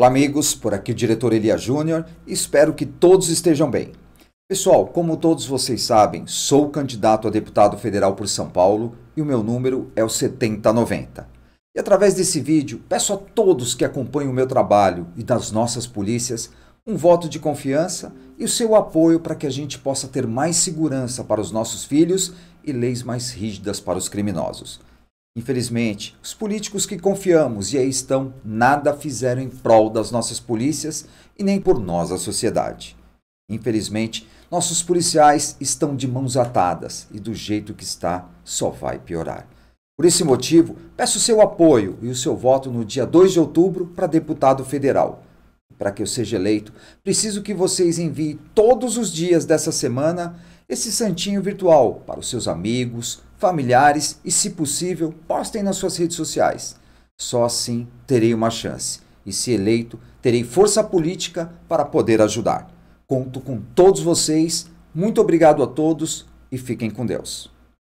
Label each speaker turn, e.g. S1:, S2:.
S1: Olá, amigos. Por aqui o diretor Elia Júnior espero que todos estejam bem. Pessoal, como todos vocês sabem, sou candidato a deputado federal por São Paulo e o meu número é o 7090. E através desse vídeo, peço a todos que acompanham o meu trabalho e das nossas polícias um voto de confiança e o seu apoio para que a gente possa ter mais segurança para os nossos filhos e leis mais rígidas para os criminosos. Infelizmente, os políticos que confiamos e aí estão nada fizeram em prol das nossas polícias e nem por nós, a sociedade. Infelizmente, nossos policiais estão de mãos atadas e do jeito que está, só vai piorar. Por esse motivo, peço seu apoio e o seu voto no dia 2 de outubro para deputado federal. Para que eu seja eleito, preciso que vocês enviem todos os dias dessa semana esse santinho virtual para os seus amigos, familiares e, se possível, postem nas suas redes sociais. Só assim terei uma chance. E se eleito, terei força política para poder ajudar. Conto com todos vocês. Muito obrigado a todos e fiquem com Deus.